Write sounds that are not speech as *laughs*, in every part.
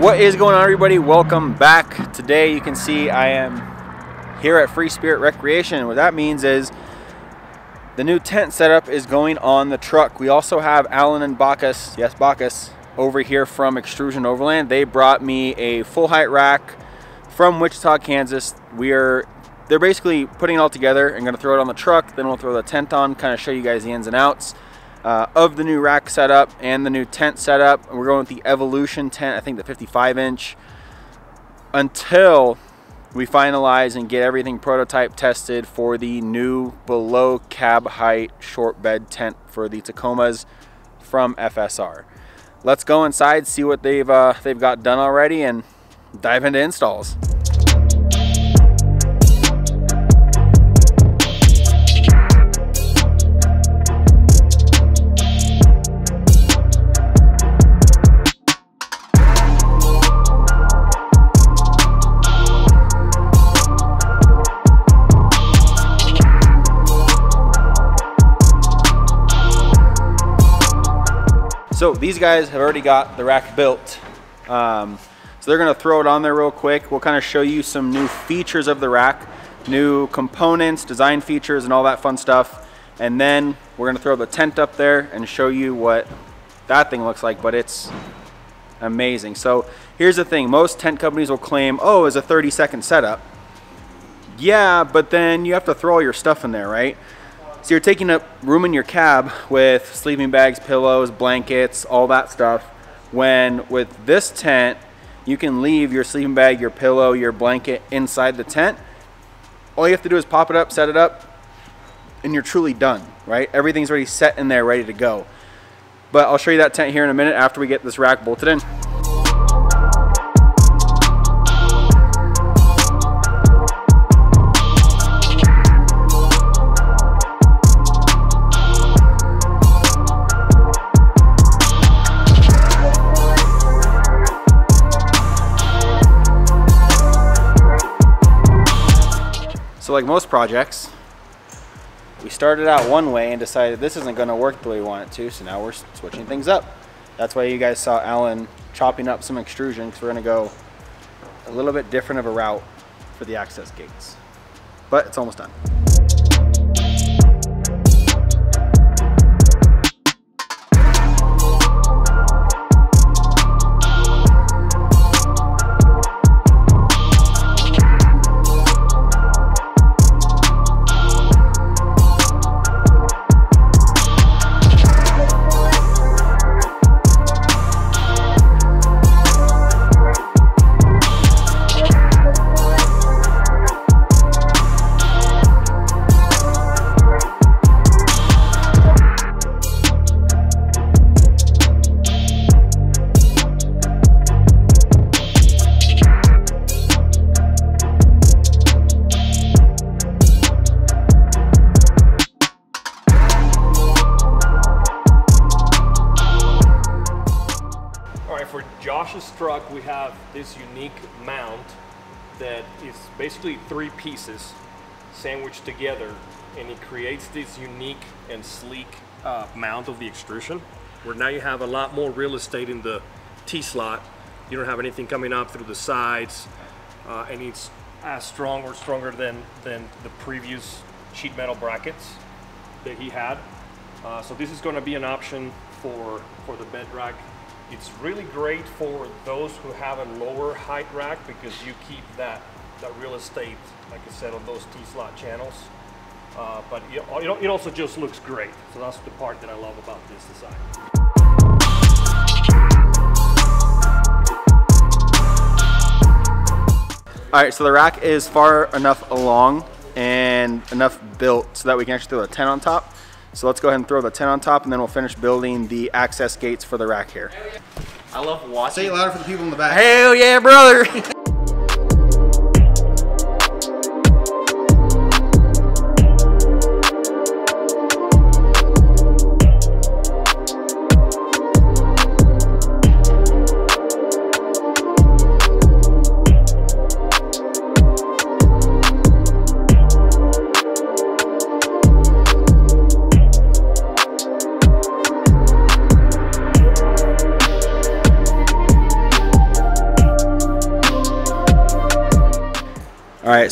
What is going on everybody? Welcome back. Today you can see I am here at Free Spirit Recreation. What that means is the new tent setup is going on the truck. We also have Alan and Bacchus, yes Bacchus, over here from Xtrusion Overland. They brought me a full height rack from Wichita, Kansas. We are, they're basically putting it all together and gonna throw it on the truck. Then we'll throw the tent on, kind of show you guys the ins and outs uh, of the new rack setup and the new tent setup. We're going with the Evolution tent, I think the 55 inch, until we finalize and get everything prototype tested for the new below cab height short bed tent for the Tacomas from FSR. Let's go inside, see what they've uh, they've got done already, and dive into installs. So these guys have already got the rack built. Um, so they're gonna throw it on there real quick. We'll kind of show you some new features of the rack, new components, design features, and all that fun stuff. And then we're gonna throw the tent up there and show you what that thing looks like, but it's amazing. So here's the thing, most tent companies will claim, oh, it's a 30 second setup. Yeah, but then you have to throw all your stuff in there, right? So you're taking up room in your cab with sleeping bags, pillows, blankets, all that stuff. When with this tent, you can leave your sleeping bag, your pillow, your blanket inside the tent. All you have to do is pop it up, set it up, and you're truly done, right? Everything's already set in there, ready to go. But I'll show you that tent here in a minute after we get this rack bolted in. Like most projects, we started out one way and decided this isn't going to work the way we want it to, so now we're switching things up. That's why you guys saw Alan chopping up some extrusion because we're going to go a little bit different of a route for the access gates. But it's almost done. Josh's truck, we have this unique mount that is basically three pieces sandwiched together, and it creates this unique and sleek uh, mount of the extrusion, where now you have a lot more real estate in the T-slot. You don't have anything coming up through the sides, uh, and it's as strong or stronger than, than the previous sheet metal brackets that he had. Uh, so this is going to be an option for, for the bed rack it's really great for those who have a lower height rack because you keep that, that real estate, like I said, on those T-slot channels. Uh, but it, it also just looks great. So that's the part that I love about this design. All right, so the rack is far enough along and enough built so that we can actually throw a tent on top. So let's go ahead and throw the tent on top and then we'll finish building the access gates for the rack here. I love watching. Say it louder for the people in the back. Hell yeah, brother! *laughs*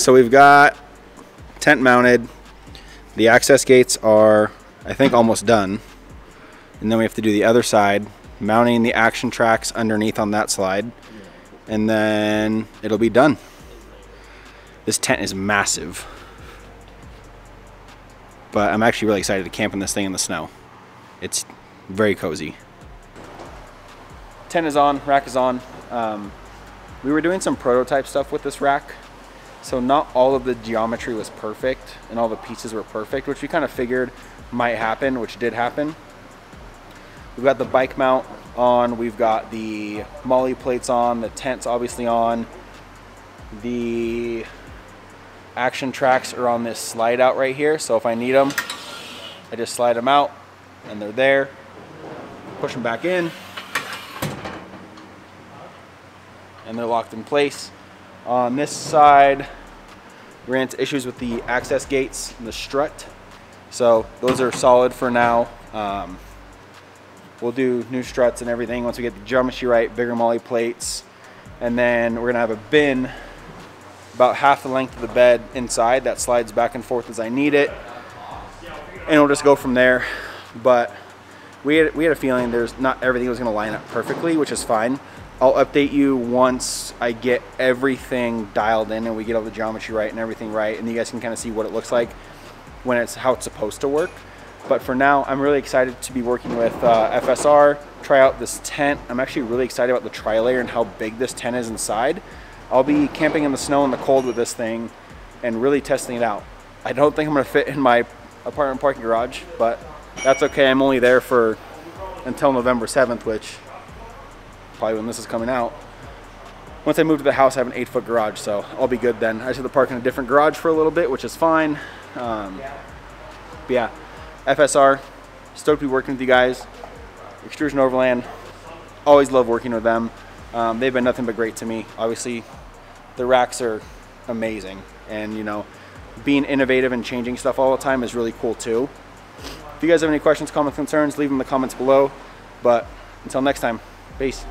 so we've got tent mounted. The access gates are, I think, almost done. And then we have to do the other side, mounting the action tracks underneath on that slide. And then it'll be done. This tent is massive. But I'm actually really excited to camp in this thing in the snow. It's very cozy. Tent is on, rack is on. Um, we were doing some prototype stuff with this rack. So not all of the geometry was perfect and all the pieces were perfect, which we kind of figured might happen, which did happen. We've got the bike mount on, we've got the MOLLE plates on, the tent's obviously on. The action tracks are on this slide out right here. So if I need them, I just slide them out and they're there. Push them back in and they're locked in place. On this side, ran into issues with the access gates and the strut. So those are solid for now. Um, we'll do new struts and everything once we get the geometry right, bigger MOLLE plates. And then we're gonna have a bin about half the length of the bed inside that slides back and forth as I need it. And we'll just go from there. But we had, we had a feeling there's not everything was gonna line up perfectly, which is fine. I'll update you once I get everything dialed in and we get all the geometry right and everything right and you guys can kind of see what it looks like when it's how it's supposed to work. But for now, I'm really excited to be working with uh, FSR, try out this tent. I'm actually really excited about the tri-layer and how big this tent is inside. I'll be camping in the snow and the cold with this thing and really testing it out. I don't think I'm gonna fit in my apartment parking garage, but that's okay. I'm only there for until November 7th, which probably when this is coming out. Once I move to the house, I have an eight foot garage, so I'll be good then. I just have to park in a different garage for a little bit, which is fine. Um, but yeah, FSR, stoked to be working with you guys. Xtrusion Overland, always love working with them. Um, they've been nothing but great to me. Obviously, the racks are amazing, and you know, being innovative and changing stuff all the time is really cool too. If you guys have any questions, comments, concerns, leave them in the comments below. But until next time, peace.